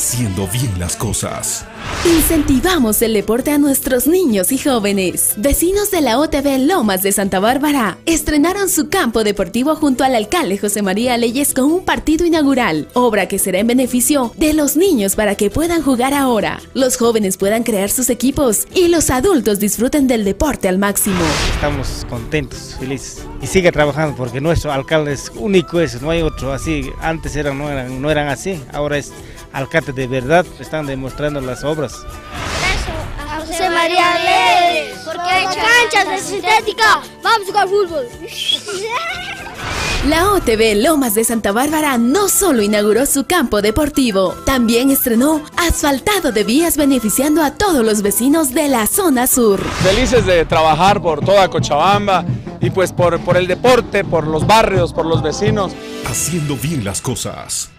haciendo bien las cosas. Incentivamos el deporte a nuestros niños y jóvenes. Vecinos de la OTB Lomas de Santa Bárbara estrenaron su campo deportivo junto al alcalde José María Leyes con un partido inaugural, obra que será en beneficio de los niños para que puedan jugar ahora, los jóvenes puedan crear sus equipos y los adultos disfruten del deporte al máximo. Estamos contentos, felices y sigue trabajando porque nuestro alcalde es único, es, no hay otro así. Antes eran, no, eran, no eran así, ahora es alcalde de verdad, están demostrando las obras. José María Leyes, porque hay canchas de sintética, vamos a jugar fútbol. La OTB Lomas de Santa Bárbara no solo inauguró su campo deportivo, también estrenó asfaltado de vías beneficiando a todos los vecinos de la zona sur. Felices de trabajar por toda Cochabamba y pues por, por el deporte, por los barrios, por los vecinos. Haciendo bien las cosas.